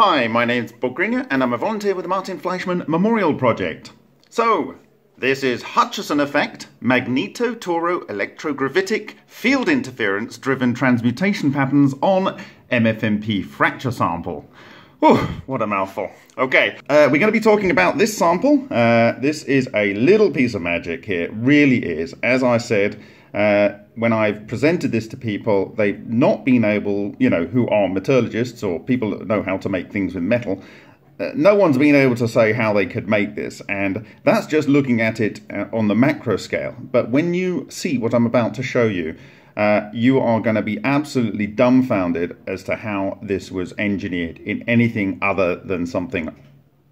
Hi, my name's Bob Greenyer and I'm a volunteer with the Martin Fleischmann Memorial Project. So, this is Hutchison effect, magneto-toro electrogravitic field interference driven transmutation patterns on MFMP fracture sample. Whew, what a mouthful. Okay, uh, we're going to be talking about this sample. Uh, this is a little piece of magic here, really is. As I said, uh, when I've presented this to people, they've not been able, you know, who are metallurgists or people that know how to make things with metal, uh, no one's been able to say how they could make this, and that's just looking at it uh, on the macro scale. But when you see what I'm about to show you, uh, you are going to be absolutely dumbfounded as to how this was engineered in anything other than something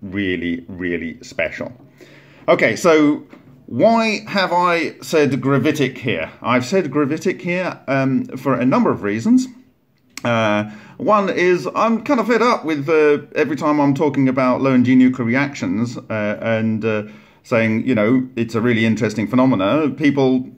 really, really special. Okay, so why have I said gravitic here? I've said gravitic here um, for a number of reasons. Uh, one is I'm kind of fed up with uh, every time I'm talking about low energy nuclear reactions uh, and uh, saying, you know, it's a really interesting phenomena. People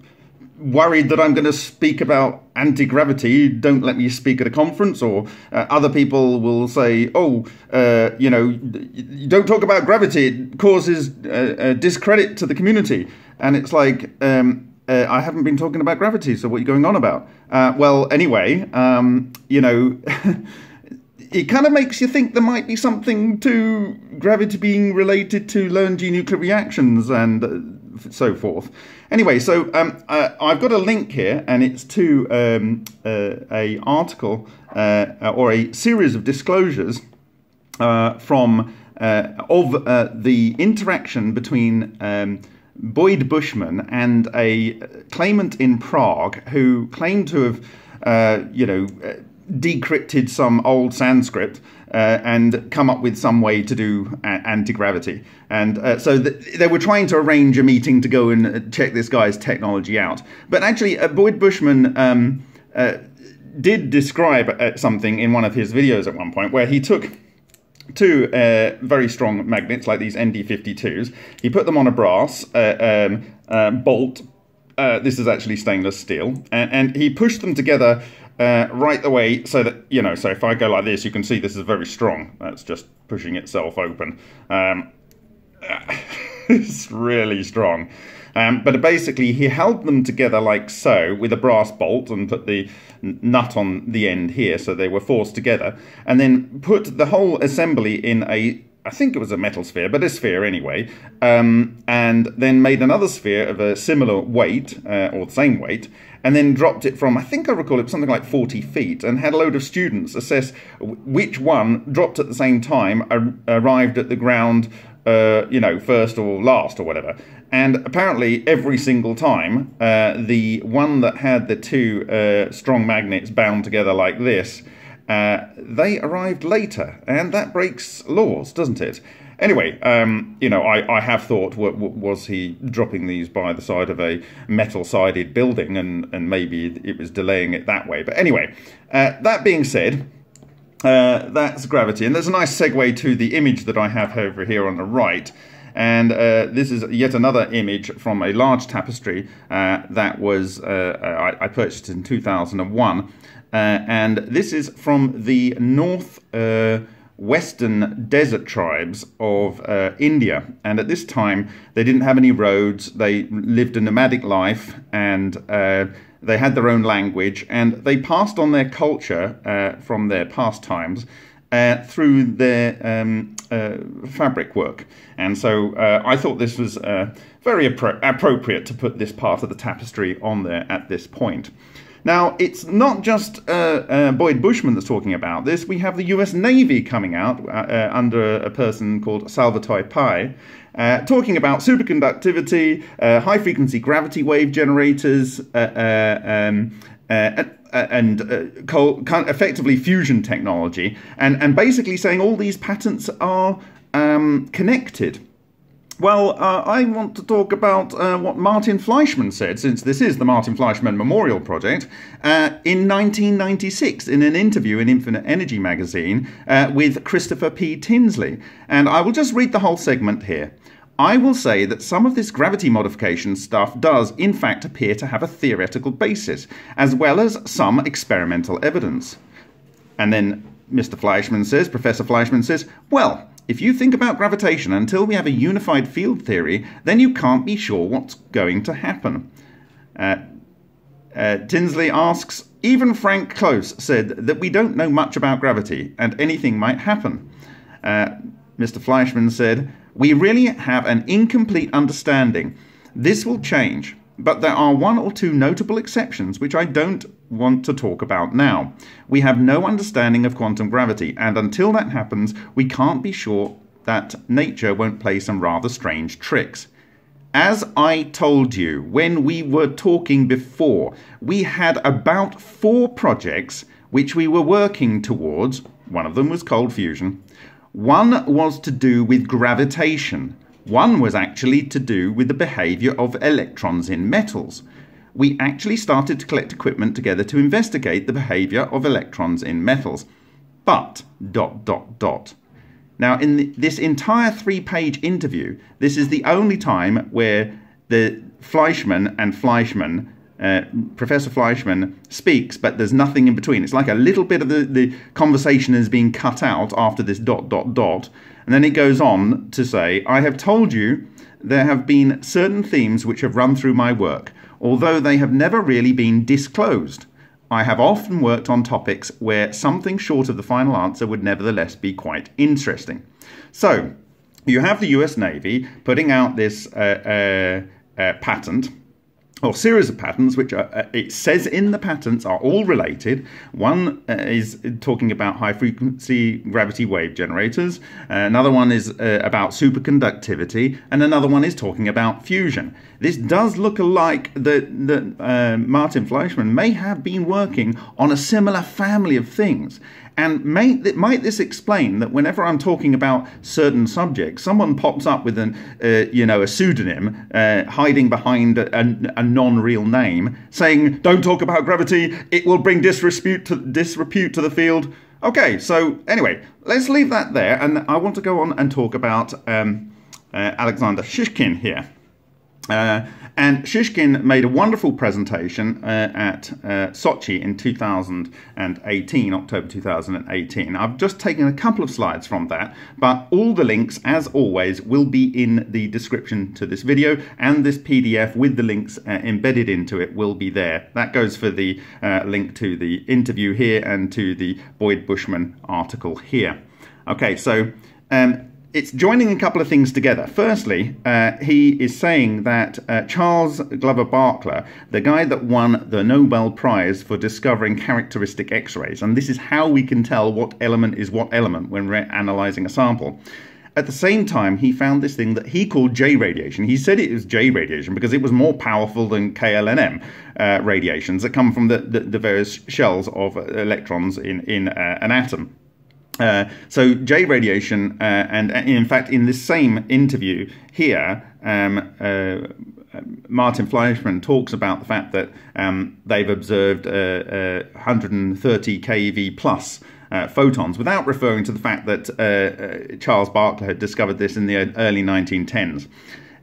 worried that I'm going to speak about anti gravity don't let me speak at a conference, or uh, other people will say, oh, uh, you know, you don't talk about gravity, it causes discredit to the community. And it's like, um, uh, I haven't been talking about gravity, so what are you going on about? Uh, well, anyway, um, you know, it kind of makes you think there might be something to gravity being related to low energy nuclear reactions and uh, so forth. Anyway, so um, uh, I've got a link here, and it's to um, uh, a article uh, or a series of disclosures from of the interaction between um, Boyd Bushman and a claimant in Prague who claimed to have, uh, you know, decrypted some old Sanskrit uh, and come up with some way to do anti gravity. And uh, so th- they were trying to arrange a meeting to go and uh, check this guy's technology out. But actually, uh, Boyd Bushman. Um, uh, did describe uh, something in one of his videos at one point where he took two uh, very strong magnets like these ND52s. He put them on a brass uh, um, uh, bolt. Uh, this is actually stainless steel, and, and he pushed them together uh, right the way so that you know. So if I go like this, you can see this is very strong. That's just pushing itself open. Um, it's really strong. Um, but basically, he held them together like so with a brass bolt and put the nut on the end here, so they were forced together, and then put the whole assembly in a I think it was a metal sphere, but a sphere anyway, um, and then made another sphere of a similar weight, uh, or the same weight, and then dropped it from, I think I recall it was something like 40 feet, and had a load of students assess which one dropped at the same time arrived at the ground uh, you know, first or last or whatever. And apparently, every single time, uh, the one that had the two uh, strong magnets bound together like this, uh, they arrived later, and that breaks laws, doesn't it? Anyway, um, you know, I, I have thought, w- w- was he dropping these by the side of a metal sided building and, and maybe it was delaying it that way? But anyway, uh, that being said, uh, that's gravity. And there's a nice segue to the image that I have over here on the right. And uh, this is yet another image from a large tapestry uh, that was uh, I, I, purchased in 2001. Uh, and this is from the north uh, western desert tribes of uh, India. And at this time, they didn't have any roads. They lived a nomadic life and they had their own language and they passed on their culture uh, from their past times uh, through their um, uh, fabric work. And so uh, I thought this was uh, very appro- appropriate to put this part of the tapestry on there at this point. Now, it's not just uh, uh, Boyd Bushman that's talking about this. We have the US Navy coming out uh, uh, under a person called Salvatore Pais, uh, talking about superconductivity, uh, high frequency gravity wave generators, um, and effectively fusion technology, and, and basically saying all these patents are um, connected. Well, uh, I want to talk about uh, what Martin Fleischmann said, since this is the Martin Fleischmann Memorial Project, uh, in 1996 in an interview in Infinite Energy magazine uh, with Christopher P. Tinsley. And I will just read the whole segment here. I will say that some of this gravity modification stuff does, in fact, appear to have a theoretical basis, as well as some experimental evidence. And then Mr. Fleischmann says, Professor Fleischmann says, well, if you think about gravitation until we have a unified field theory, then you can't be sure what's going to happen. Uh, uh, Tinsley asks, even Frank Close said that we don't know much about gravity and anything might happen. Uh, Mr. Fleischmann said, we really have an incomplete understanding. This will change, but there are one or two notable exceptions which I don't want to talk about now. We have no understanding of quantum gravity, and until that happens, we can't be sure that nature won't play some rather strange tricks. As I told you when we were talking before, we had about four projects which we were working towards. One of them was cold fusion. One was to do with gravitation. One was actually to do with the behavior of electrons in metals we actually started to collect equipment together to investigate the behavior of electrons in metals. But, dot, dot, dot. Now, in the, this entire three page interview, this is the only time where the Fleischmann and Fleischmann, uh, Professor Fleischmann speaks, but there's nothing in between. It's like a little bit of the, the conversation is being cut out after this dot, dot, dot. And then it goes on to say, I have told you there have been certain themes which have run through my work although they have never really been disclosed. I have often worked on topics where something short of the final answer would nevertheless be quite interesting. So, you have the US Navy putting out this uh, uh, uh, patent or series of patents which are, uh, it says in the patents are all related. One uh, is talking about high frequency gravity wave generators, uh, another one is uh, about superconductivity, and another one is talking about fusion. This does look like that, that uh, Martin Fleischmann may have been working on a similar family of things. And may, might this explain that whenever I'm talking about certain subjects, someone pops up with an, uh, you know, a pseudonym uh, hiding behind a, a, a, non-real name, saying, "Don't talk about gravity; it will bring disrepute to, disrepute to the field." Okay, so anyway, let's leave that there, and I want to go on and talk about um, uh, Alexander Shishkin here. Uh, and Shishkin made a wonderful presentation uh, at uh, Sochi in 2018, October 2018. I've just taken a couple of slides from that, but all the links, as always, will be in the description to this video, and this PDF with the links uh, embedded into it will be there. That goes for the uh, link to the interview here and to the Boyd Bushman article here. Okay, so um, it's joining a couple of things together. Firstly, uh, he is saying that uh, Charles Glover Barkla, the guy that won the Nobel Prize for discovering characteristic X rays, and this is how we can tell what element is what element when we're analyzing a sample. At the same time, he found this thing that he called J radiation. He said it was J radiation because it was more powerful than KLNM uh, radiations that come from the, the, the, various shells of electrons in, in uh, an atom. Uh, so J radiation, uh, and uh, in fact, in this same interview here, um, uh, Martin Fleischmann talks about the fact that um, they've observed 130 uh, keV plus photons, without referring to the fact that Charles Barkla had discovered this in the early 1910s.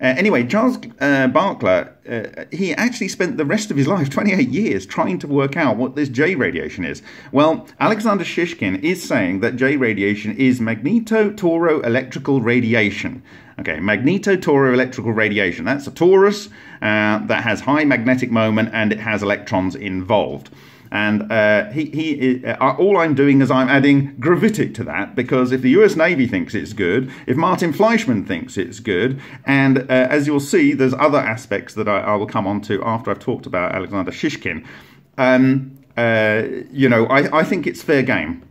Uh, anyway, Charles uh, Barkla, uh, he actually spent the rest of his life, 28 years, trying to work out what this J radiation is. Well, Alexander Shishkin is saying that J radiation is magneto-toroelectrical radiation. Okay, magneto-toroelectrical radiation. That's a torus uh, that has high magnetic moment and it has electrons involved. And uh, he, he, uh, all I'm doing is I'm adding gravitic to that because if the US Navy thinks it's good, if Martin Fleischmann thinks it's good, and uh, as you'll see, there's other aspects that I, I, will come on to after I've talked about Alexander Shishkin. Um, uh, you know, I, I think it's fair game.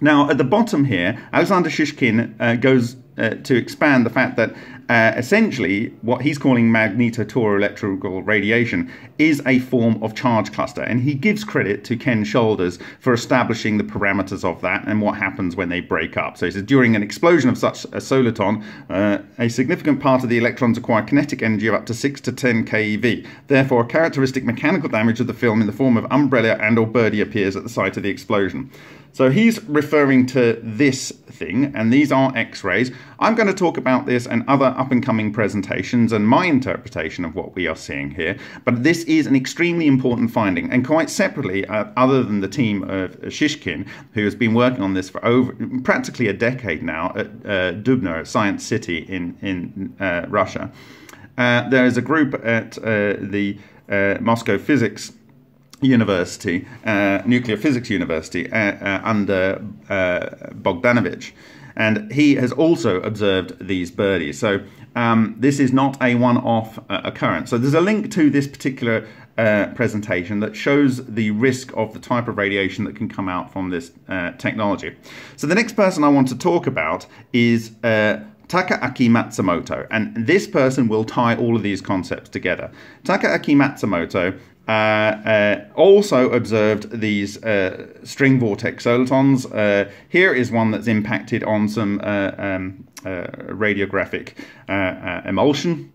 Now, at the bottom here, Alexander Shishkin uh, goes uh, to expand the fact that uh, essentially what he's calling magnetotoroelectrical radiation is a form of charge cluster. And he gives credit to Ken Shoulders for establishing the parameters of that and what happens when they break up. So he says during an explosion of such a soliton, uh, a significant part of the electrons acquire kinetic energy of up to 6 to 10 keV. Therefore, characteristic mechanical damage of the film in the form of umbrella and or birdie appears at the site of the explosion. So he's referring to this thing, and these are X rays. I'm going to talk about this and other up and coming presentations and my interpretation of what we are seeing here. But this is an extremely important finding, and quite separately, uh, other than the team of Shishkin, who has been working on this for over practically a decade now at uh, Dubna, Science City in, in uh, Russia. Uh, there is a group at uh, the uh, Moscow Physics University, uh, Nuclear Physics University, uh, uh, under uh, Bogdanovich. And he has also observed these birdies. So um, this is not a one off uh, occurrence. So there's a link to this particular uh, presentation that shows the risk of the type of radiation that can come out from this technology. So the next person I want to talk about is. Takaaki Matsumoto, and this person will tie all of these concepts together. Takaaki Matsumoto uh, uh, also observed these uh, string vortex solitons. Uh, here is one that's impacted on some uh, um, uh, radiographic emulsion.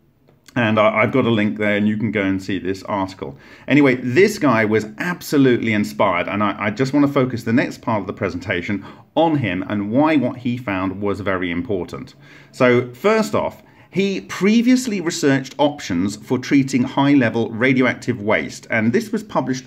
And I, have got a link there, and you can go and see this article. Anyway, this guy was absolutely inspired, and I, I just want to focus the next part of the presentation on him and why what he found was very important. So, first off, he previously researched options for treating high level radioactive waste, and this was published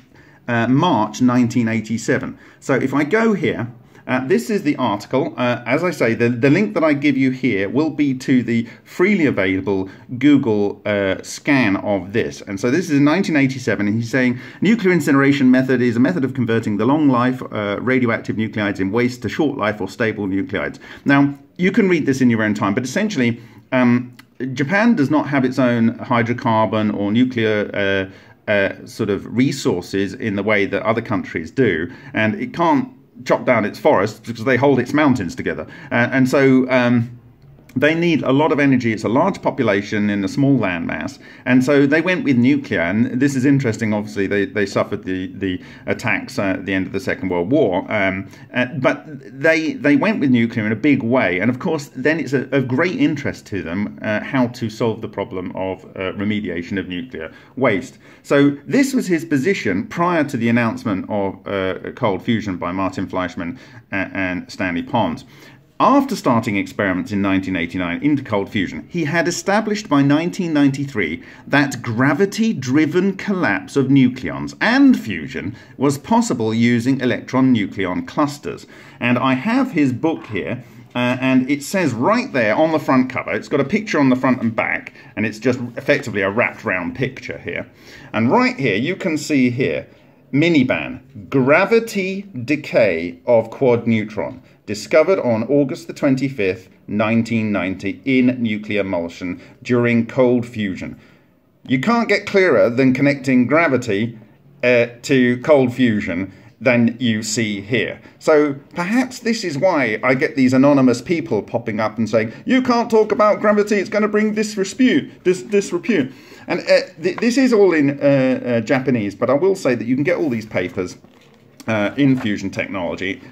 uh, March 1987. So if I go here, uh, this is the article. Uh, as I say, the, the link that I give you here will be to the freely available Google uh, scan of this. And so this is in 1987, and he's saying nuclear incineration method is a method of converting the long life uh, radioactive nuclides in waste to short life or stable nuclides. Now, you can read this in your own time, but essentially, um, Japan does not have its own hydrocarbon or nuclear uh, uh, sort of resources in the way that other countries do, and it can't chop down its forests because they hold its mountains together. Uh, and so um, they need a lot of energy. It's a large population in a small landmass. And so they went with nuclear. And this is interesting. Obviously, they, they suffered the, the attacks at the end of the Second World War. Um, uh, but they, they went with nuclear in a big way. And of course, then it's a, of great interest to them uh, how to solve the problem of uh, remediation of nuclear waste. So this was his position prior to the announcement of uh, cold fusion by Martin Fleischmann uh, and Stanley Pons. After starting experiments in 1989 into cold fusion, he had established by 1993 that gravity driven collapse of nucleons and fusion was possible using electron nucleon clusters. And I have his book here. Uh, and it says right there on the front cover, it's got a picture on the front and back, and it's just effectively a wrapped round picture here. And right here, you can see here, Miniban, gravity decay of quad neutron discovered on August the 25th, 1990, in nuclear emulsion during cold fusion. You can't get clearer than connecting gravity uh, to cold fusion than you see here. So perhaps this is why I get these anonymous people popping up and saying, you can't talk about gravity, it's going to bring disrepute, dis- disrepute. And uh, th- this is all in uh, uh, Japanese, but I will say that you can get all these papers uh, in fusion technology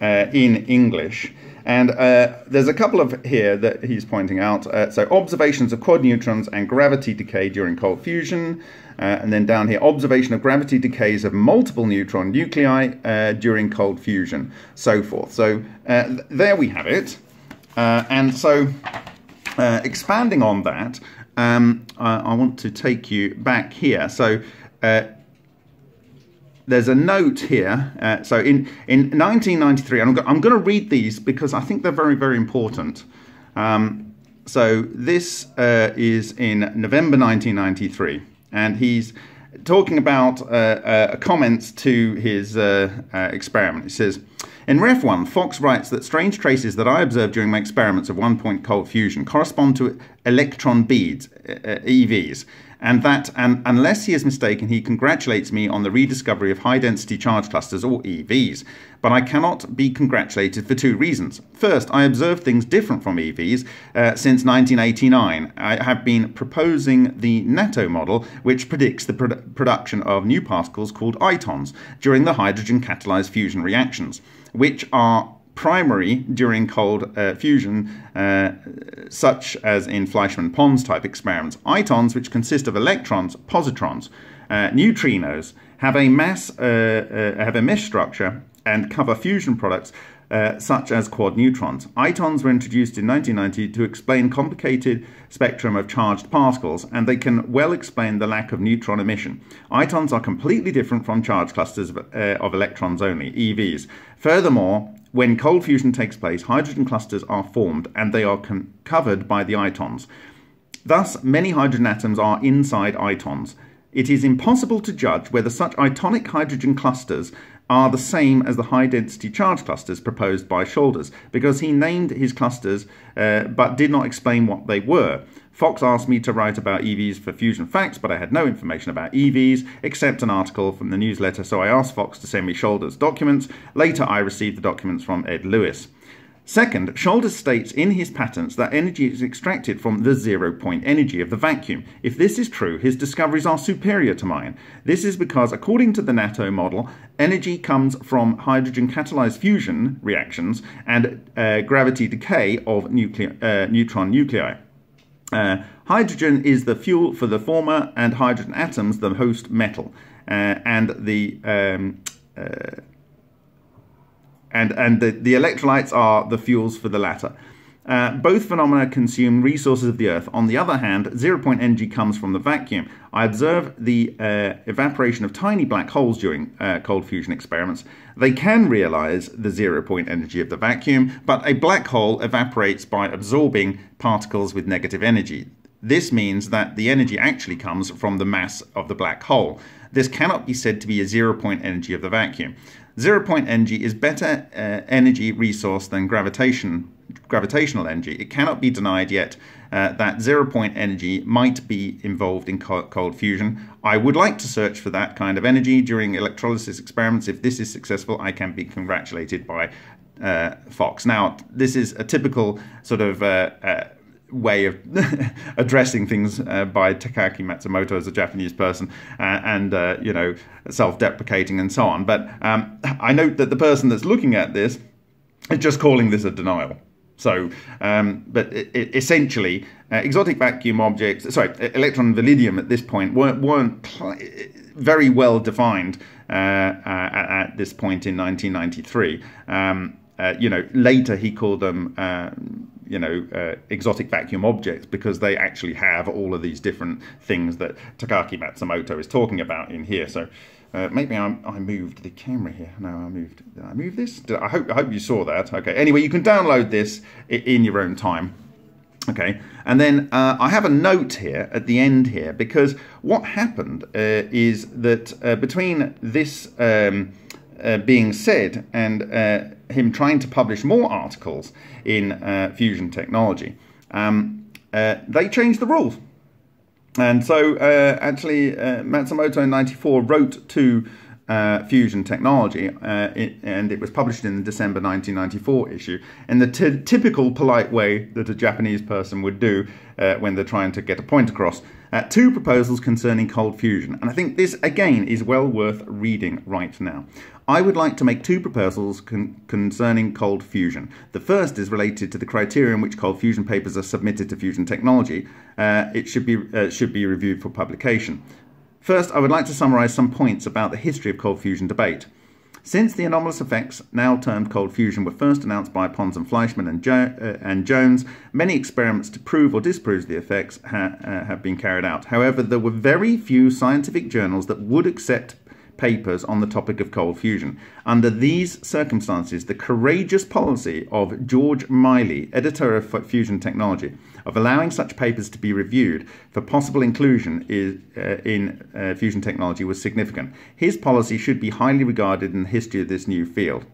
uh, in English. And uh, there's a couple of here that he's pointing out. Uh, so, observations of quad neutrons and gravity decay during cold fusion. Uh, and then down here, observation of gravity decays of multiple neutron nuclei uh, during cold fusion, so forth. So, uh, th- there we have it. and so, expanding on that, um, I want to take you back here. So, there's a note here. Uh, so in, in 1993, I'm, I'm going to read these because I think they're very, very important. Um, so this uh, is in November 1993, and he's talking about uh, uh comments to his uh, uh, experiment. He says, in Ref 1, Fox writes that strange traces that I observed during my experiments of one point cold fusion correspond to electron beads, EVs and that and unless he is mistaken, he congratulates me on the rediscovery of high density charge clusters or EVs. But I cannot be congratulated for two reasons. First, I observed things different from EVs uh, since 1989. I have been proposing the NATTOH model, which predicts the produ- production of new particles called itons during the hydrogen catalyzed fusion reactions, which are primary during cold uh, fusion, uh, such as in Fleischmann Pons type experiments. Itons, which consist of electrons, positrons, uh, neutrinos, have a mass uh, uh, have a mesh structure and cover fusion products uh, such as quad neutrons. Itons were introduced in 1990 to explain complicated spectrum of charged particles, and they can well explain the lack of neutron emission. Itons are completely different from charged clusters of, uh, of electrons only, EVs. Furthermore, when cold fusion takes place, hydrogen clusters are formed and they are covered by the itons. Thus, many hydrogen atoms are inside itons. It is impossible to judge whether such itonic hydrogen clusters are the same as the high density charge clusters proposed by Shoulders because he named his clusters uh, but did not explain what they were. Fox asked me to write about EVs for Fusion Facts, but I had no information about EVs except an article from the newsletter, so I asked Fox to send me Shoulders documents. Later, I received the documents from Ed Lewis. Second, Shoulders states in his patents that energy is extracted from the zero point energy of the vacuum. If this is true, his discoveries are superior to mine. This is because, according to the NATTOH model, energy comes from hydrogen catalyzed fusion reactions and uh, gravity decay of nuclear, uh, neutron nuclei. Uh, hydrogen is the fuel for the former, and hydrogen atoms the host metal. Uh, and the um, uh, and, and the, the electrolytes are the fuels for the latter. Uh, both phenomena consume resources of the Earth. On the other hand, zero point energy comes from the vacuum. I observe the uh, evaporation of tiny black holes during uh, cold fusion experiments. They can realize the zero point energy of the vacuum, but a black hole evaporates by absorbing particles with negative energy. This means that the energy actually comes from the mass of the black hole. This cannot be said to be a zero point energy of the vacuum. Zero point energy is better uh, energy resource than gravitation, gravitational energy. It cannot be denied yet uh, that zero point energy might be involved in cold fusion. I would like to search for that kind of energy during electrolysis experiments. If this is successful, I can be congratulated by uh, Fox. Now, this is a typical sort of uh, uh, way of addressing things uh, by Takaaki Matsumoto as a Japanese person uh, and, uh, you know, self-deprecating and so on. But um, I note that the person that's looking at this is just calling this a denial. So, um, but it, essentially, uh, exotic vacuum objects, sorry, electrum validum at this point weren't, weren't very well defined uh, uh, at, at, this point in 1993. Um, you know, later he called them um, you know uh, exotic vacuum objects because they actually have all of these different things that Takaaki Matsumoto is talking about in here. So uh, maybe I'm, i moved the camera here. No, I moved. Did I move this? Did, I hope I hope you saw that. Okay. Anyway, you can download this in your own time. Okay, and then uh, I have a note here at the end here because what happened uh, is that uh, between this um, uh, being said and uh, him trying to publish more articles in fusion technology, um, they changed the rules. And so, uh, actually, uh, Matsumoto in 94 wrote to uh, Fusion Technology, uh, it, and it was published in the December 1994 issue, in the typical polite way that a Japanese person would do when they're trying to get a point across. two proposals concerning cold fusion, and I think this again is well worth reading right now. I would like to make two proposals con concerning cold fusion. The first is related to the criteria in which cold fusion papers are submitted to fusion technology. Uh, it should be, uh, should be reviewed for publication. First, I would like to summarise some points about the history of cold fusion debate. Since the anomalous effects, now termed cold fusion, were first announced by Pons and Fleischmann and, jo uh, and Jones, many experiments to prove or disprove the effects ha uh, have been carried out. However, there were very few scientific journals that would accept papers on the topic of cold fusion. Under these circumstances, the courageous policy of George Miley, editor of Fusion Technology, of allowing such papers to be reviewed for possible inclusion is, uh, in uh, fusion technology was significant. His policy should be highly regarded in the history of this new field.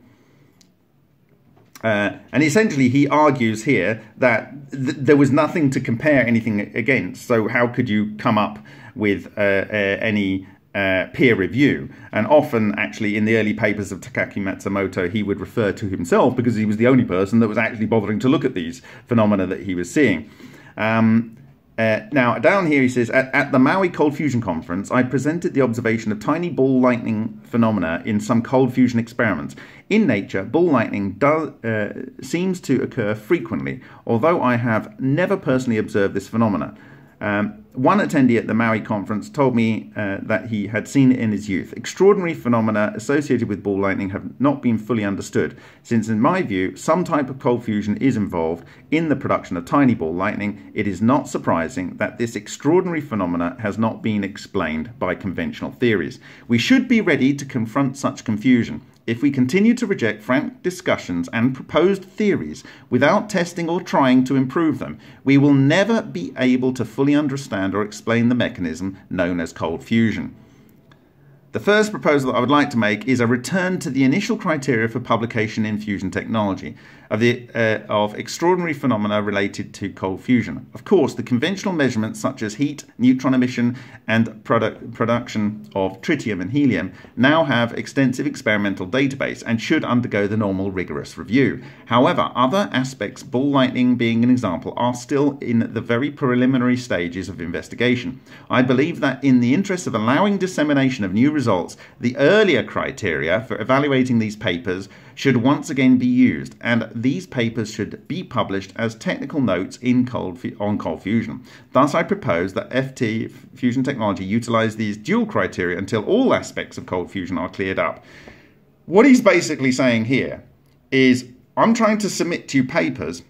Uh, and essentially, he argues here that th there was nothing to compare anything against. So, how could you come up with uh, uh, any uh, peer review. And often, actually, in the early papers of Takaaki Matsumoto, he would refer to himself because he was the only person that was actually bothering to look at these phenomena that he was seeing. Um, uh, now, down here he says, at, at, the Maui Cold Fusion Conference, I presented the observation of tiny ball lightning phenomena in some cold fusion experiments. In nature, ball lightning does, uh, seems to occur frequently, although I have never personally observed this phenomena. Um, one attendee at the Maui conference told me uh, that he had seen it in his youth. Extraordinary phenomena associated with ball lightning have not been fully understood, since, in my view, some type of cold fusion is involved in the production of tiny ball lightning. It is not surprising that this extraordinary phenomena has not been explained by conventional theories. We should be ready to confront such confusion. If we continue to reject frank discussions and proposed theories without testing or trying to improve them, we will never be able to fully understand or explain the mechanism known as cold fusion. The first proposal that I would like to make is a return to the initial criteria for publication in fusion technology of, the, uh, of extraordinary phenomena related to cold fusion. Of course, the conventional measurements such as heat, neutron emission, and product, production of tritium and helium now have extensive experimental database and should undergo the normal rigorous review. However, other aspects, ball lightning being an example, are still in the very preliminary stages of investigation. I believe that in the interest of allowing dissemination of new results, results, the earlier criteria for evaluating these papers should once again be used, and these papers should be published as technical notes in cold on cold fusion. Thus, I propose that FT fusion technology utilize these dual criteria until all aspects of cold fusion are cleared up. What he's basically saying here is I'm trying to submit to you papers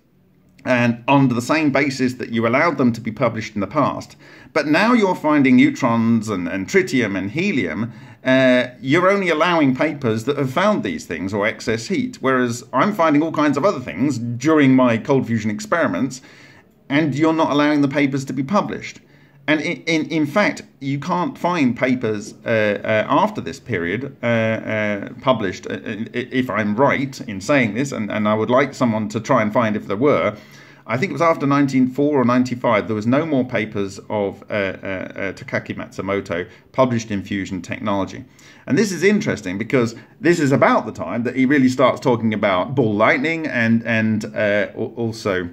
and under the same basis that you allowed them to be published in the past. But now you're finding neutrons and, and tritium and helium, uh, you're only allowing papers that have found these things or excess heat, whereas I'm finding all kinds of other things during my cold fusion experiments, and you're not allowing the papers to be published. And in, in, in fact, you can't find papers uh, uh, after this period uh, uh published, uh, if I'm right in saying this, and, and I would like someone to try and find if there were. I think it was after 1904 or 95, there was no more papers of uh, Takaaki Matsumoto published in fusion technology. And this is interesting because this is about the time that he really starts talking about ball lightning and, and also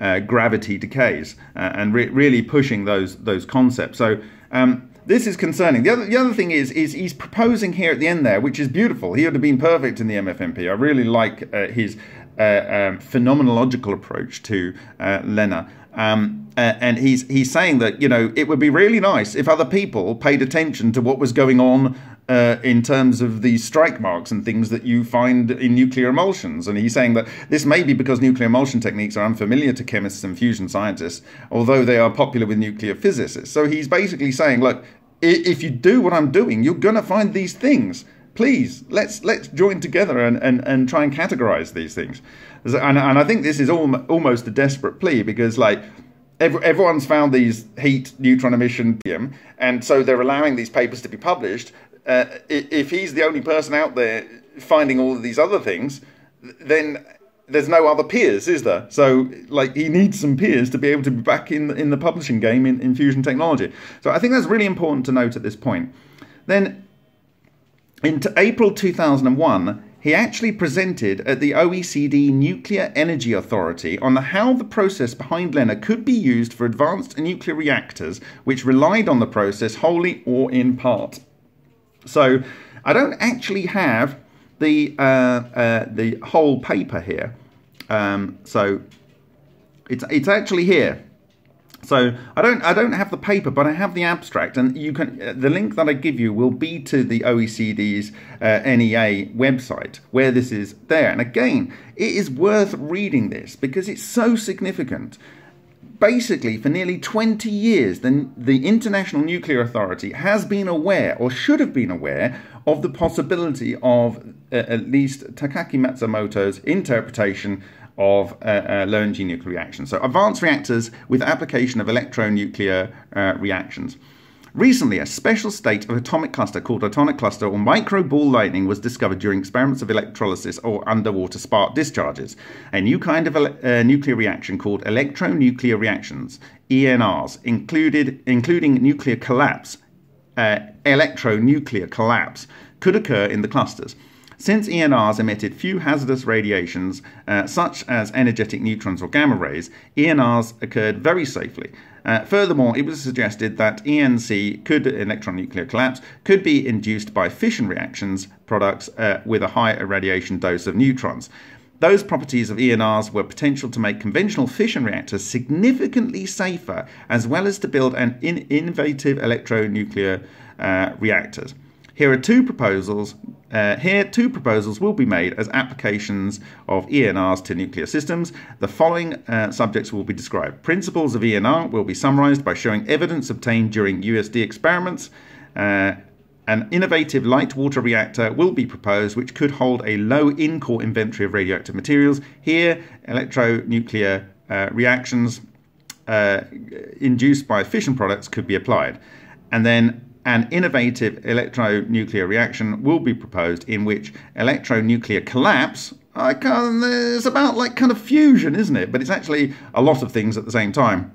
uh, gravity decays uh, and re- really pushing those those concepts. So. Um, this is concerning. The other, the other thing is, is he's proposing here at the end there, which is beautiful. He would have been perfect in the MFMP. I really like uh, his uh, um, phenomenological approach to uh, LENR. Um, and he's he's saying that you know it would be really nice if other people paid attention to what was going on uh, in terms of the strike marks and things that you find in nuclear emulsions. And he's saying that this may be because nuclear emulsion techniques are unfamiliar to chemists and fusion scientists, although they are popular with nuclear physicists. So he's basically saying, look, if you do what I'm doing, you're going to find these things. Please, let's let's join together and, and, and try and categorize these things. And, and I think this is al- almost a desperate plea because, like, everyone's found these heat, neutron emission, and so they're allowing these papers to be published uh, if he's the only person out there finding all of these other things, then there's no other peers, is there? So, like, he needs some peers to be able to be back in in the publishing game in, in fusion technology. So, I think that's really important to note at this point. Then, in April 2001, he actually presented at the OECD Nuclear Energy Authority on the how the process behind LENR could be used for advanced nuclear reactors which relied on the process wholly or in part. So I don't actually have the uh, uh, the whole paper here. Um, so it's it's actually here. So I don't I don't have the paper, but I have the abstract, and you can uh, the link that I give you will be to the OECD's uh, NEA website where this is there. And again, it is worth reading this because it's so significant basically, for nearly 20 years, the, the International Nuclear Authority has been aware, or should have been aware, of the possibility of uh, at least Takaaki Matsumoto's interpretation of uh, uh, low energy nuclear reactions. So, advanced reactors with application of electronuclear uh, reactions. Recently, a special state of atomic cluster called atomic cluster or micro ball lightning was discovered during experiments of electrolysis or underwater spark discharges. A new kind of uh, nuclear reaction called electronuclear reactions, ENRs, included, including nuclear collapse, uh, electronuclear collapse, could occur in the clusters. Since ENRs emitted few hazardous radiations, uh, such as energetic neutrons or gamma rays, ENRs occurred very safely. Uh, furthermore, it was suggested that ENC could electron nuclear collapse could be induced by fission reactions products uh, with a high irradiation dose of neutrons. Those properties of ENRs were potential to make conventional fission reactors significantly safer, as well as to build an in- innovative electronuclear uh, reactors. Here are two proposals. Uh, here, two proposals will be made as applications of ENRs to nuclear systems. The following uh, subjects will be described. Principles of ENR will be summarized by showing evidence obtained during USD experiments. Uh, an innovative light water reactor will be proposed, which could hold a low in core inventory of radioactive materials. Here, electronuclear uh, reactions uh, induced by fission products could be applied. And then an innovative electronuclear reaction will be proposed in which electronuclear collapse I can, it's about like kind of fusion, isn't it? But it's actually a lot of things at the same time.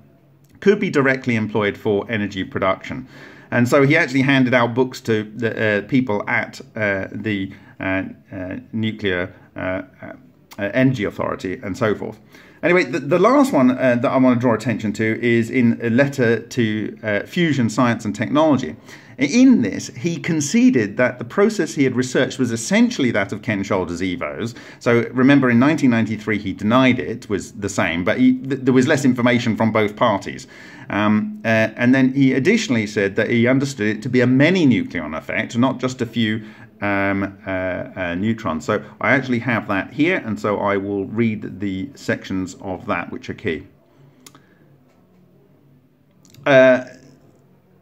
Could be directly employed for energy production. And so he actually handed out books to the uh, people at uh, the uh, uh Nuclear uh, uh, Energy Authority and so forth. Anyway, the, the last one uh, that I want to draw attention to is in a letter to uh, Fusion Science and Technology. In this, he conceded that the process he had researched was essentially that of Ken Shoulders EVOs. So remember, in 1993, he denied it was the same, but he, th- there was less information from both parties. Um, uh, and then he additionally said that he understood it to be a many nucleon effect, not just a few um, uh, uh, neutrons. So I actually have that here, and so I will read the sections of that which are key. Uh,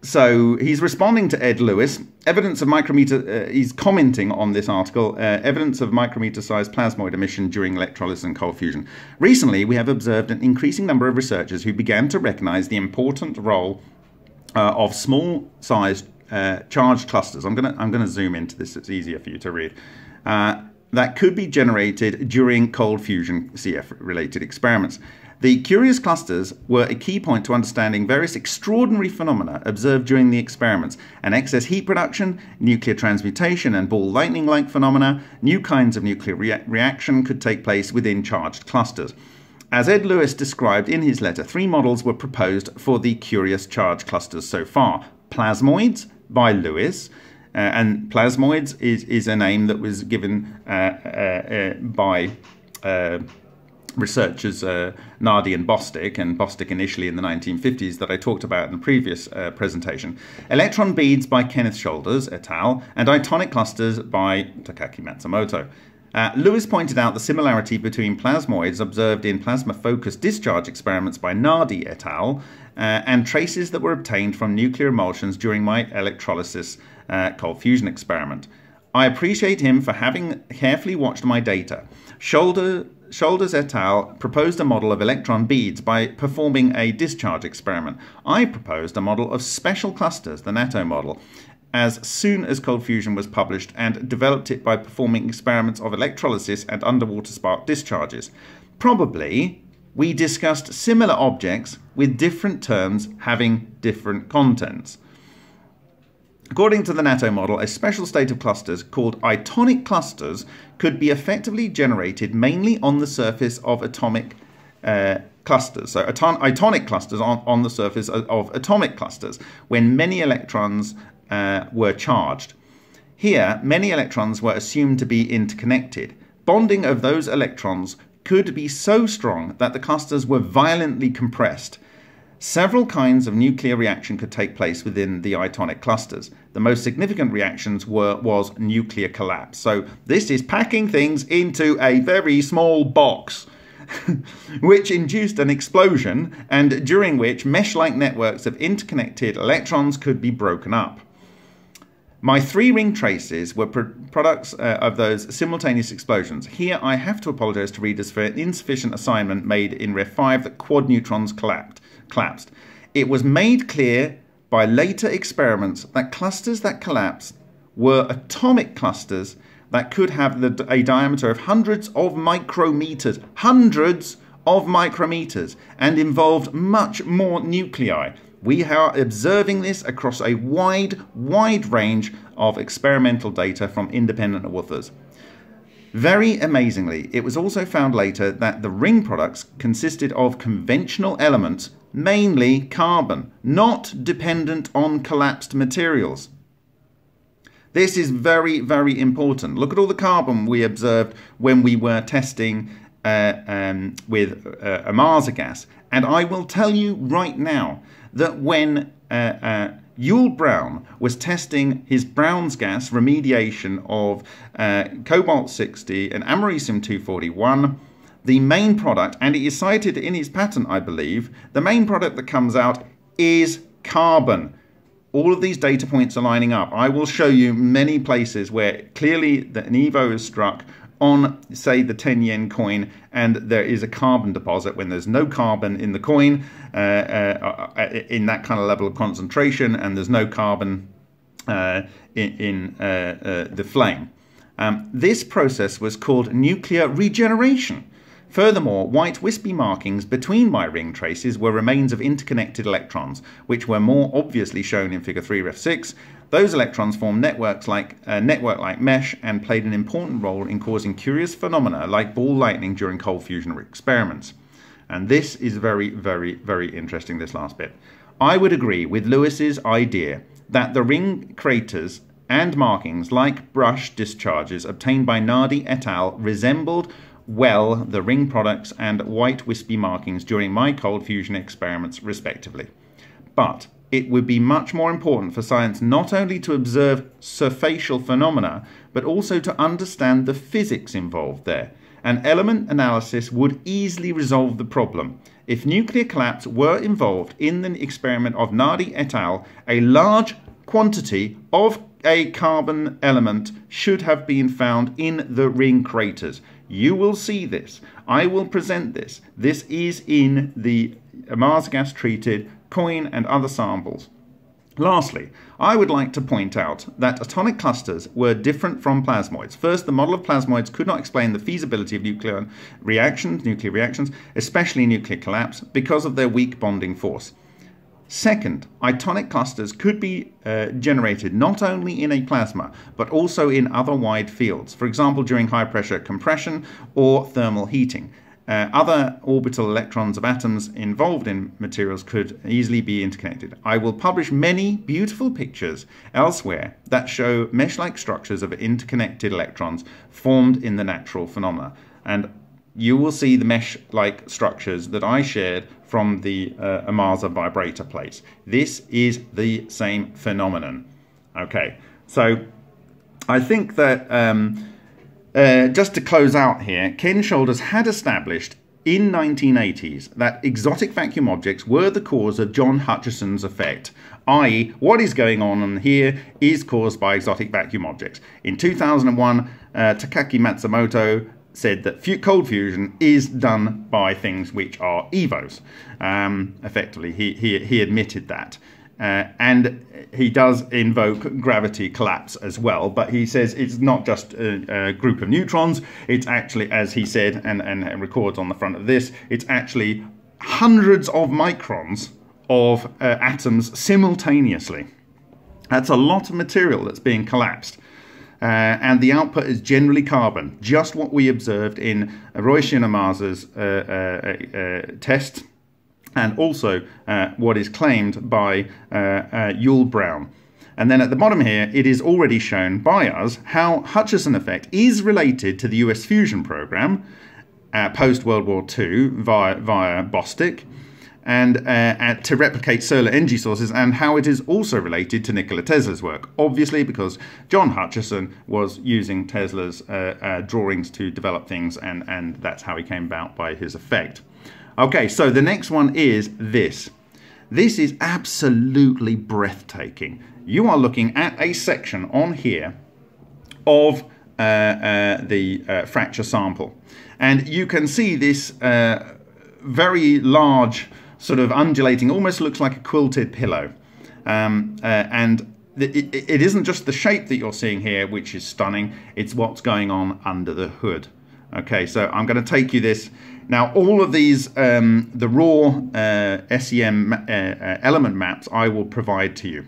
so he's responding to Ed Lewis. Evidence of micrometer, uh, he's commenting on this article, uh, evidence of micrometer sized plasmoid emission during electrolysis and cold fusion. Recently, we have observed an increasing number of researchers who began to recognize the important role uh, of small sized uh, charged clusters. I'm gonna I'm gonna zoom into this. It's easier for you to read. Uh, that could be generated during cold fusion CF related experiments. The curious clusters were a key point to understanding various extraordinary phenomena observed during the experiments an excess heat production, nuclear transmutation, and ball lightning like phenomena. New kinds of nuclear rea- reaction could take place within charged clusters. As Ed Lewis described in his letter, three models were proposed for the curious charge clusters so far plasmoids by Lewis. Uh, and plasmoids is, is a name that was given uh, uh, uh by uh, researchers uh, Nardi and Bostick, and Bostick initially in the 1950s that I talked about in the previous uh, presentation. Electron beads by Kenneth Shoulders et al., and itonic clusters by Takaaki Matsumoto. Uh, Lewis pointed out the similarity between plasmoids observed in plasma focused discharge experiments by Nardi et al. Uh, and traces that were obtained from nuclear emulsions during my electrolysis uh, cold fusion experiment. I appreciate him for having carefully watched my data. Shoulder Shoulders et al. proposed a model of electron beads by performing a discharge experiment. I proposed a model of special clusters, the NATTOH model, as soon as cold fusion was published and developed it by performing experiments of electrolysis and underwater spark discharges. Probably, we discussed similar objects with different terms having different contents. According to the NATTOH model, a special state of clusters called itonic clusters could be effectively generated mainly on the surface of atomic uh, clusters. So, aton- itonic clusters on, on the surface of, of, atomic clusters when many electrons uh, were charged. Here, many electrons were assumed to be interconnected. Bonding of those electrons could be so strong that the clusters were violently compressed Several kinds of nuclear reaction could take place within the itonic clusters. The most significant reactions were was nuclear collapse. So this is packing things into a very small box. which induced an explosion and during which mesh-like networks of interconnected electrons could be broken up. My three ring traces were pro- products uh, of those simultaneous explosions. Here I have to apologize to readers for an insufficient assignment made in Ref 5 that quad neutrons collapsed collapsed. It was made clear by later experiments that clusters that collapsed were atomic clusters that could have the, a diameter of hundreds of micrometers, hundreds of micrometers, and involved much more nuclei. We are observing this across a wide, wide range of experimental data from independent authors. Very amazingly, it was also found later that the ring products consisted of conventional elements mainly carbon, not dependent on collapsed materials. This is very, very important. Look at all the carbon we observed when we were testing uh, um, with uh, Ohmasa gas. And I will tell you right now that when uh, uh Yull Brown was testing his Brown's gas remediation of uh, cobalt 60 and americium 241, the main product, and it is cited in his patent, I believe, the main product that comes out is carbon. All of these data points are lining up. I will show you many places where clearly the Evo is struck on, say, the 10 yen coin, and there is a carbon deposit when there's no carbon in the coin uh, uh, uh in that kind of level of concentration, and there's no carbon uh, in, in uh, uh, the flame. Um, this process was called nuclear regeneration. Furthermore, white wispy markings between my ring traces were remains of interconnected electrons, which were more obviously shown in figure 3 ref 6. Those electrons formed networks like uh, network-like mesh and played an important role in causing curious phenomena like ball lightning during cold fusion experiments. And this is very, very, very interesting, this last bit. I would agree with Lewis's idea that the ring craters and markings like brush discharges obtained by Nardi et al. resembled well the ring products and white wispy markings during my cold fusion experiments respectively. But it would be much more important for science not only to observe surfacial phenomena, but also to understand the physics involved there. An element analysis would easily resolve the problem. If nuclear collapse were involved in the experiment of Nardi et al., a large quantity of a carbon element should have been found in the ring craters. You will see this. I will present this. This is in the Ohmasa gas treated coin and other samples. Lastly, I would like to point out that atomic clusters were different from plasmoids. First, the model of plasmoids could not explain the feasibility of nuclear reactions, nuclear reactions, especially nuclear collapse, because of their weak bonding force. Second, atomic clusters could be uh, generated not only in a plasma, but also in other wide fields, for example during high pressure compression or thermal heating. Uh, other orbital electrons of atoms involved in materials could easily be interconnected. I will publish many beautiful pictures elsewhere that show mesh-like structures of interconnected electrons formed in the natural phenomena. And you will see the mesh-like structures that I shared from the uh, Ohmasa vibrator plates. This is the same phenomenon. Okay, so I think that um, uh, just to close out here, Ken Shoulders had established in 1980s that exotic vacuum objects were the cause of John Hutchison's effect, i.e., what is going on here is caused by exotic vacuum objects. In 2001, uh, Takaaki Matsumoto said that cold fusion is done by things which are EVOs. Um, effectively, he, he, he admitted that. Uh, and he does invoke gravity collapse as well, but he says it's not just a, a, group of neutrons, it's actually, as he said and, and records on the front of this, it's actually hundreds of microns of uh, atoms simultaneously. That's a lot of material that's being collapsed. Uh, and the output is generally carbon, just what we observed in Roy Ohmasa's uh, uh, uh, test, and also uh, what is claimed by uh, Yull Brown. And then at the bottom here, it is already shown by us how Hutchison effect is related to the US fusion program post World War II via, via Bostick and uh, to replicate solar energy sources and how it is also related to Nikola Tesla's work. Obviously, because John Hutchison was using Tesla's uh, uh, drawings to develop things, and, and that's how he came about by his effect. Okay, so the next one is this. This is absolutely breathtaking. You are looking at a section on here of uh, uh, the uh, fracture sample, and you can see this very large sort of undulating, almost looks like a quilted pillow. Um, uh, and it, it isn't just the shape that you're seeing here, which is stunning, it's what's going on under the hood. Okay, so I'm going to take you this. Now, all of these, um, the raw uh, SEM uh, uh, element maps, I will provide to you.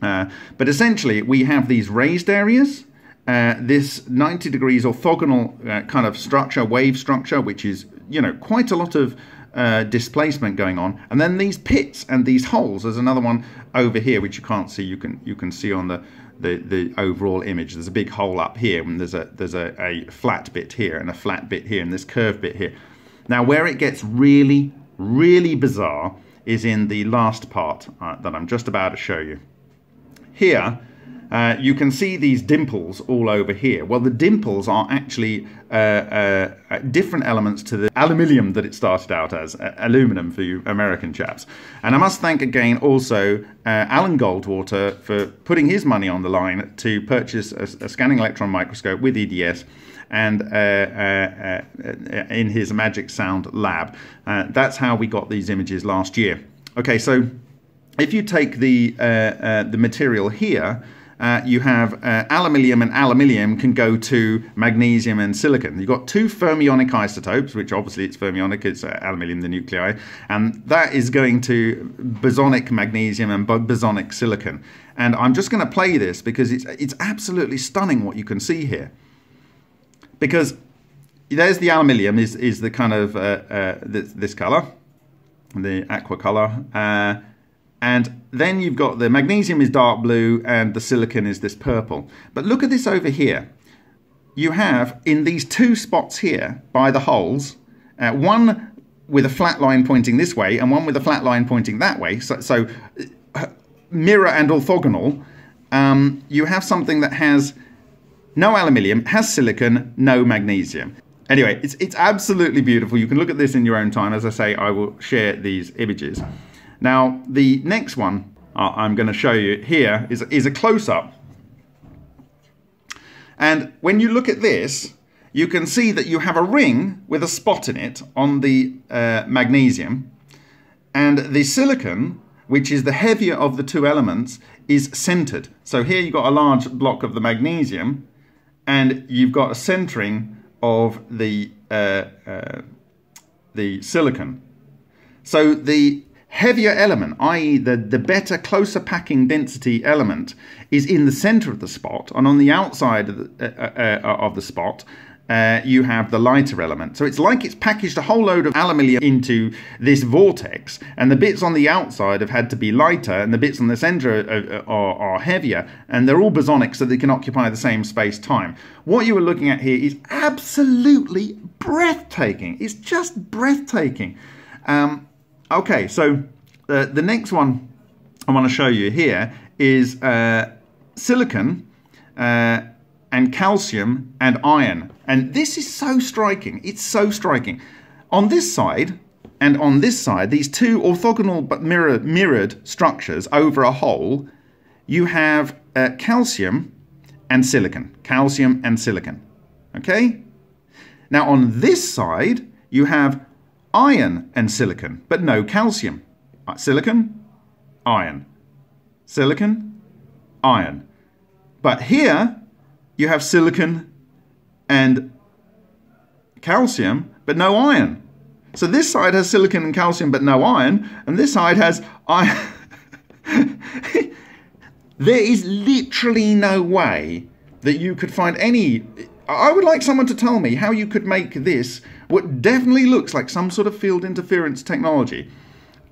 Uh, but essentially, we have these raised areas, uh, this 90 degrees orthogonal uh, kind of structure, wave structure, which is, you know, quite a lot of displacement going on. And then these pits and these holes. There's another one over here which you can't see. You can you can see on the the, the overall image. There's a big hole up here, and there's a there's a, a flat bit here, and a flat bit here, and this curved bit here. Now, where it gets really, really bizarre is in the last part uh, that I'm just about to show you. Here, uh, you can see these dimples all over here. Well, the dimples are actually uh, uh, uh different elements to the aluminium that it started out as, aluminum for you American chaps. And I must thank again also uh, Alan Goldwater for putting his money on the line to purchase a, a scanning electron microscope with EDS and in his Magic Sound lab. that's how we got these images last year. Okay, so if you take the, the material here, uh, you have uh, aluminium and aluminium can go to magnesium and silicon. You've got two fermionic isotopes, which obviously it's fermionic, it's uh, aluminium, the nuclei, and that is going to bosonic magnesium and bosonic silicon. And I'm just going to play this because it's, it's absolutely stunning what you can see here. Because there's the aluminium is, is the kind of uh, uh, this, this color, the aqua color. Uh, and then you've got the magnesium is dark blue and the silicon is this purple. But look at this over here. You have in these two spots here by the holes, uh, one with a flat line pointing this way and one with a flat line pointing that way. So, so uh, mirror and orthogonal. Um, you have something that has no aluminium, has silicon, no magnesium. Anyway, it's, it's absolutely beautiful. You can look at this in your own time. As I say, I will share these images. Now, the next one uh, I'm going to show you here is, is a close-up. And when you look at this, you can see that you have a ring with a spot in it on the uh, magnesium. And the silicon, which is the heavier of the two elements, is centered. So here you've got a large block of the magnesium, and you've got a centering of the, uh, uh, the silicon. So the heavier element, i.e. the, the better, closer packing density element, is in the center of the spot, and on the outside of the, uh, uh, uh, of the spot, uh, you have the lighter element. So it's like it's packaged a whole load of aluminium into this vortex, and the bits on the outside have had to be lighter, and the bits on the center are, are, are heavier, and they're all bosonic so they can occupy the same space-time. What you are looking at here is absolutely breathtaking. It's just breathtaking. Um, Okay, so uh, the next one I want to show you here is uh, silicon uh, and calcium and iron. And this is so striking. It's so striking. On this side and on this side, these two orthogonal but mirror, mirrored structures over a hole, you have uh, calcium and silicon. Calcium and silicon. Okay? Now on this side, you have iron and silicon, but no calcium. Uh, silicon, iron. Silicon, iron. But here you have silicon and calcium, but no iron. So this side has silicon and calcium, but no iron, and this side has iron. there is literally no way that you could find any. I would like someone to tell me how you could make this what definitely looks like some sort of field interference technology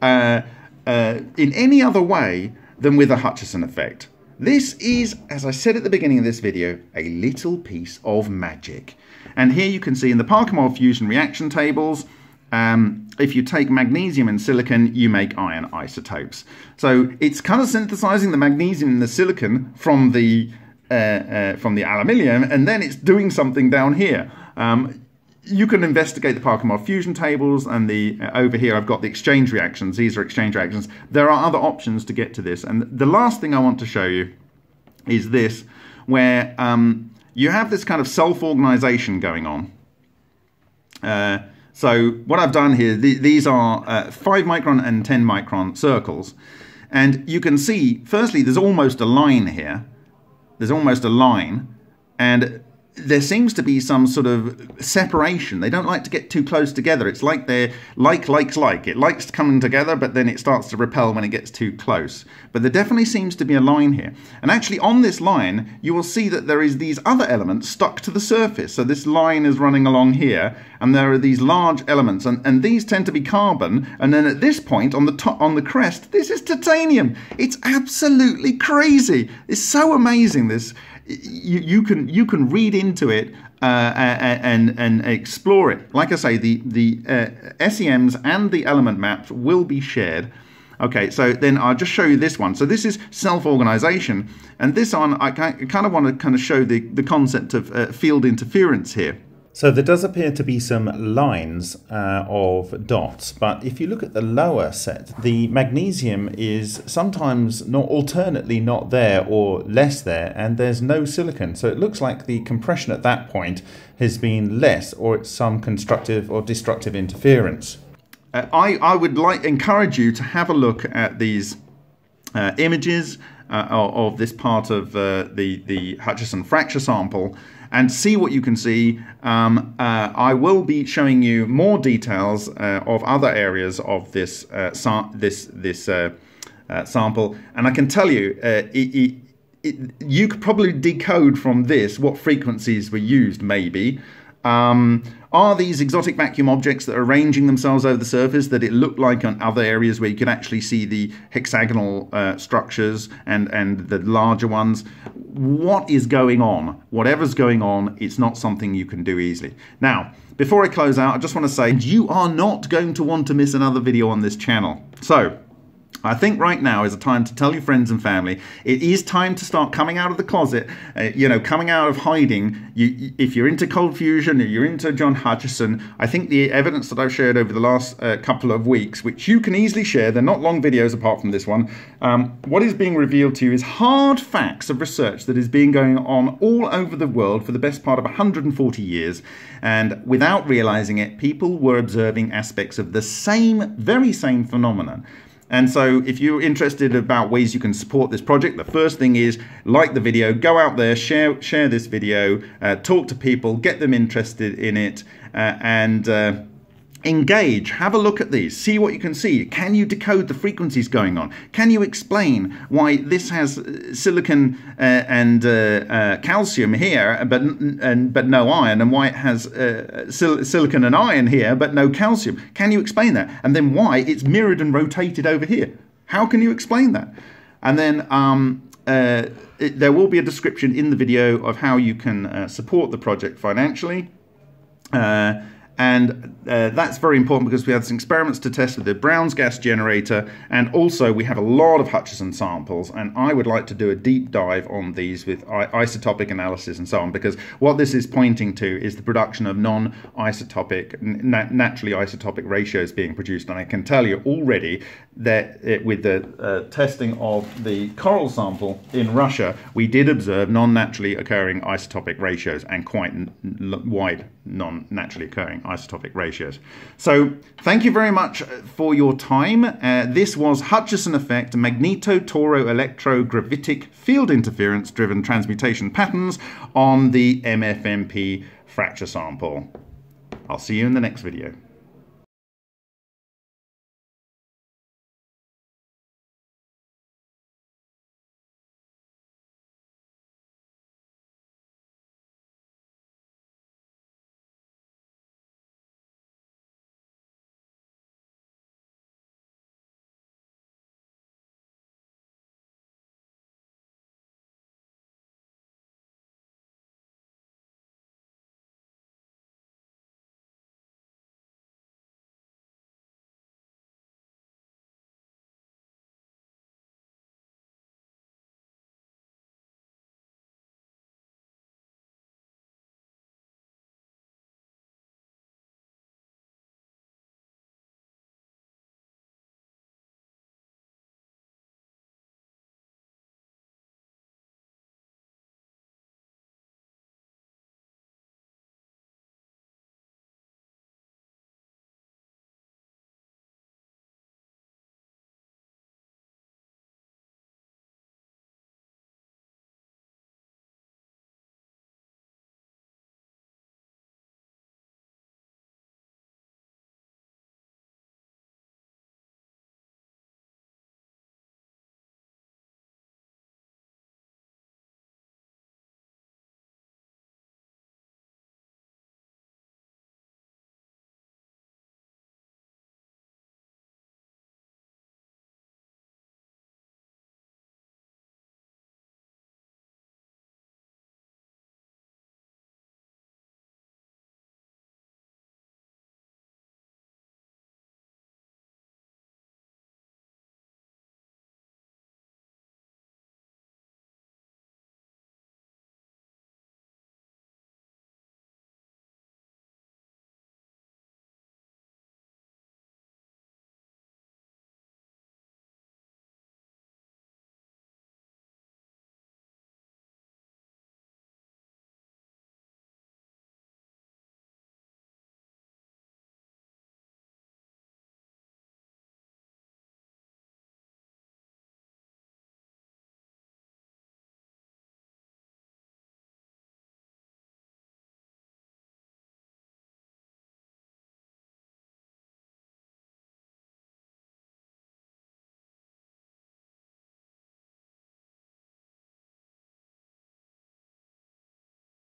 uh, uh, in any other way than with a Hutchison effect. This is, as I said at the beginning of this video, a little piece of magic. And here you can see in the Parkhomov fusion reaction tables, um, if you take magnesium and silicon, you make iron isotopes. So it's kind of synthesizing the magnesium and the silicon from the uh, uh, from the aluminium, and then it's doing something down here. Um, you can investigate the Parkhomov fusion tables and the uh, over here I've got the exchange reactions. These are exchange reactions. There are other options to get to this. And the last thing I want to show you is this, where um, you have this kind of self-organization going on. Uh, so what I've done here, th these are uh, 5 micron and 10 micron circles. And you can see, firstly, there's almost a line here. There's almost a line. And there seems to be some sort of separation. They don't like to get too close together. It's like they're like likes like. It likes coming together, but then it starts to repel when it gets too close. But there definitely seems to be a line here. And actually on this line, you will see that there is these other elements stuck to the surface. So this line is running along here, and there are these large elements, and, and these tend to be carbon. And then at this point on the top on the crest, this is titanium. It's absolutely crazy. It's so amazing. This you, you can you can read into it uh, and and explore it. Like I say, the the uh, SEMs and the element maps will be shared. Okay, so then I'll just show you this one. So this is self-organization, and this one I kind of want to kind of show the the concept of uh, field interference here. So there does appear to be some lines uh, of dots, but if you look at the lower set, the magnesium is sometimes not alternately not there or less there, and there's no silicon. So it looks like the compression at that point has been less, or it's some constructive or destructive interference. Uh, I, I would like encourage you to have a look at these uh, images uh, of this part of uh, the, the Hutchison fracture sample and see what you can see. Um, uh, I will be showing you more details uh, of other areas of this uh, this this uh, uh, sample, and I can tell you, it, it, it, you could probably decode from this what frequencies were used, maybe. Um, are these exotic vacuum objects that are arranging themselves over the surface that it looked like on other areas where you could actually see the hexagonal uh, structures and, and the larger ones? What is going on? Whatever's going on, it's not something you can do easily. Now, before I close out, I just want to say you are not going to want to miss another video on this channel. So, I think right now is a time to tell your friends and family. It is time to start coming out of the closet, uh, you know, coming out of hiding. You, if you're into cold fusion, or you're into John Hutchison, I think the evidence that I've shared over the last uh, couple of weeks, which you can easily share, they're not long videos apart from this one. Um, what is being revealed to you is hard facts of research that is being going on all over the world for the best part of 140 years. And without realizing it, people were observing aspects of the same, very same phenomenon. And so if you're interested about ways you can support this project, the first thing is like the video, go out there, share, share this video, uh, talk to people, get them interested in it, uh, and uh, engage, have a look at these, see what you can see. Can you decode the frequencies going on? Can you explain why this has uh, silicon uh, and uh, uh, calcium here, but and but no iron, and why it has uh, sil silicon and iron here, but no calcium? Can you explain that? And then why it's mirrored and rotated over here? How can you explain that? And then um, uh, it, there will be a description in the video of how you can support the project financially. And uh, that's very important because we had some experiments to test with the Brown's gas generator, and also we have a lot of Hutchison samples. And I would like to do a deep dive on these with isotopic analysis and so on, because what this is pointing to is the production of non isotopic, naturally isotopic ratios being produced. And I can tell you already that it, with the uh, testing of the coral sample in Russia, we did observe non naturally occurring isotopic ratios and quite wide non naturally occurring isotopic ratios. So thank you very much for your time. Uh, this was Hutchison effect magneto-toro-electrogravitic field interference driven transmutation patterns on the MFMP fracture sample. I'll see you in the next video.